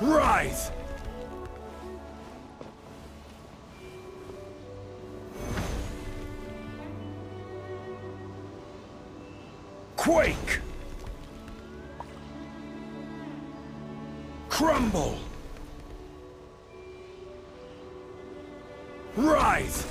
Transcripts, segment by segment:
Rise! Quake! Crumble! Rise!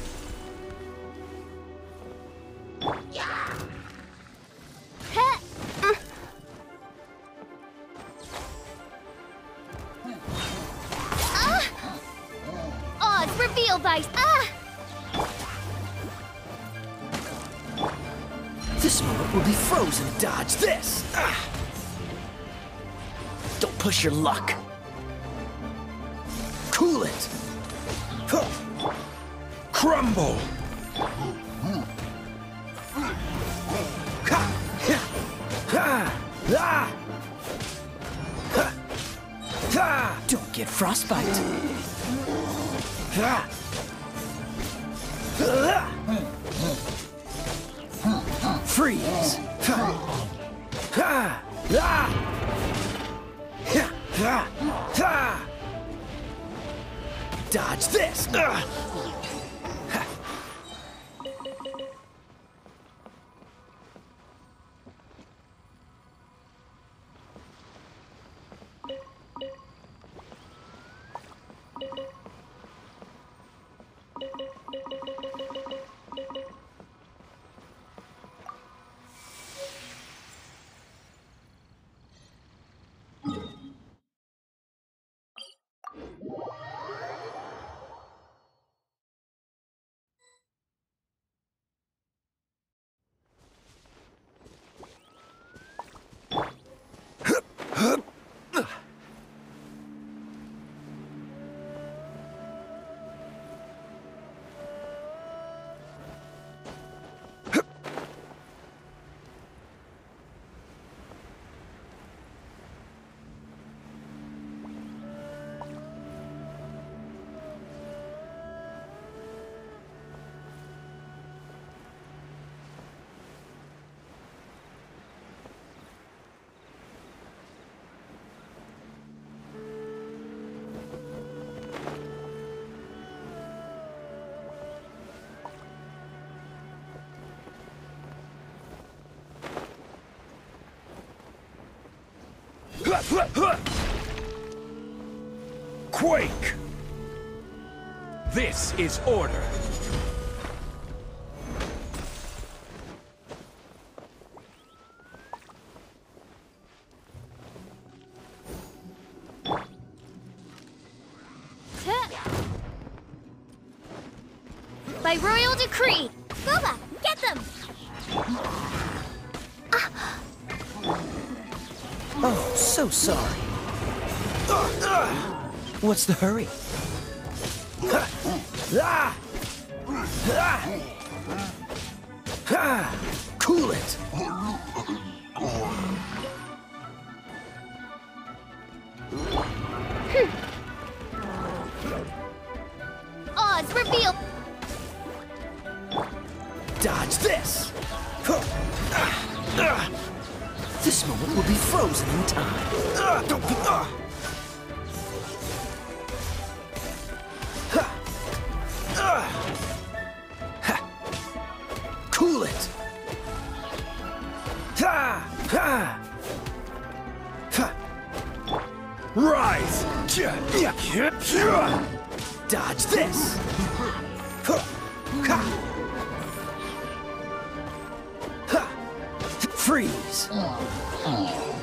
This moment will be frozen. Dodge this! Ah. Don't push your luck. Cool it! Huh. Crumble! Don't get frostbite. Freeze! Dodge this! Quake! This is order. So sorry. What's the hurry? Cool it! Hmm. Oz, reveal... Dodge this! This moment will be frozen in time. Ah! Don't be-! Ha! Cool it! Ha! Ha! Rise! Dodge this! Freeze! Oh, oh.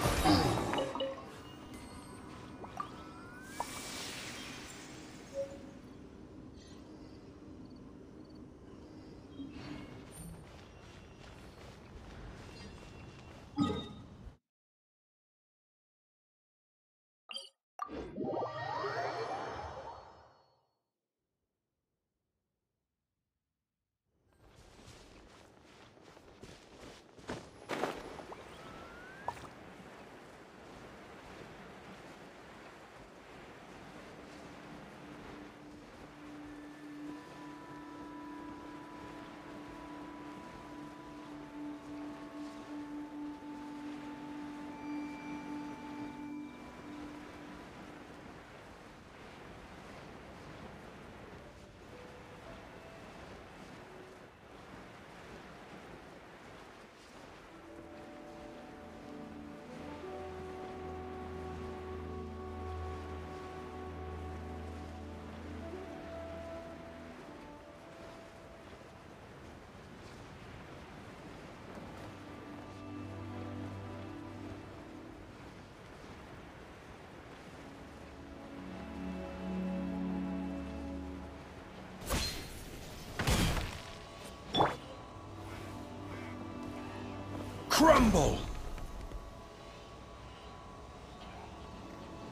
Crumble!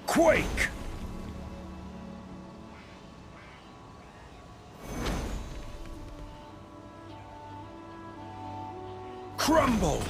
Quake! Crumble!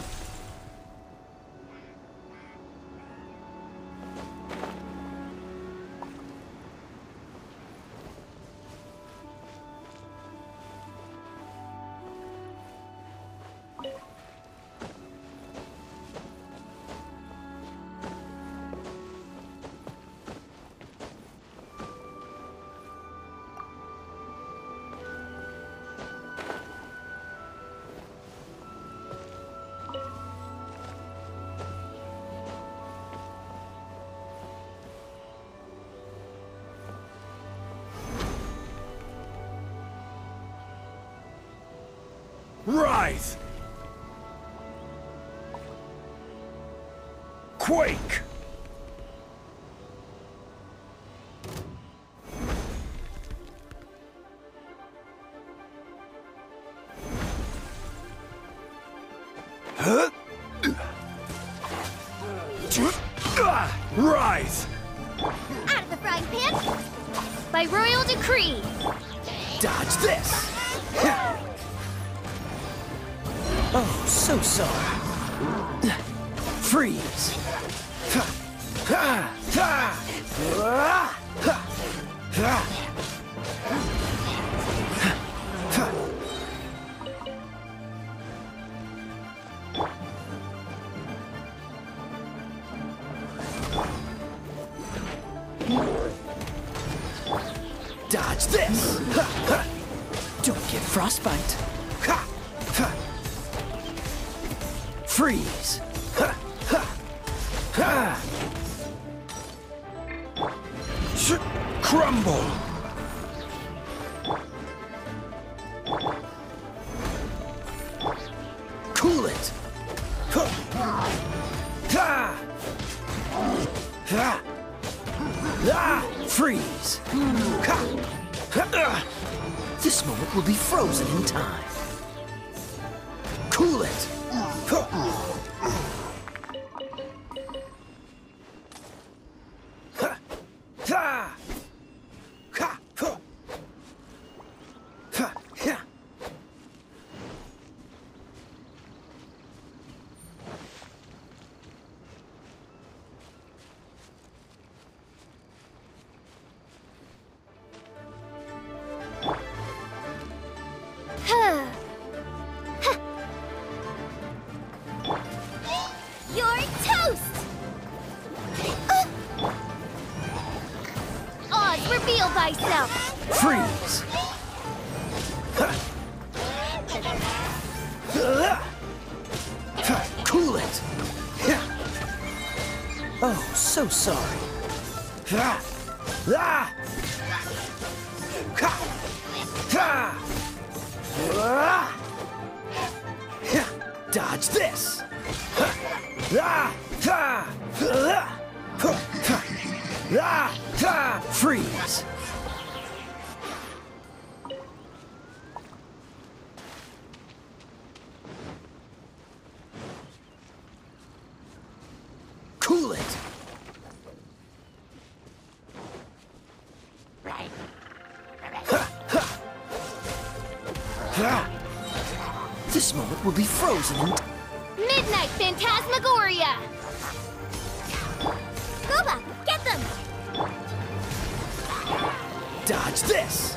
Rise! Quake! Huh? Rise! Out of the frying pan! By royal decree! Dodge this! Oh, so sorry. Freeze! Dodge this! Don't get frostbite. Freeze! Ha! Ha! Ha! Sh- crumble! Cool it! Freeze! This moment will be frozen in time. Huh. Thyself! Freeze! Cool it! Oh, so sorry. Dodge this! Freeze! This moment will be frozen. Midnight Phantasmagoria! Guoba, get them! Dodge this!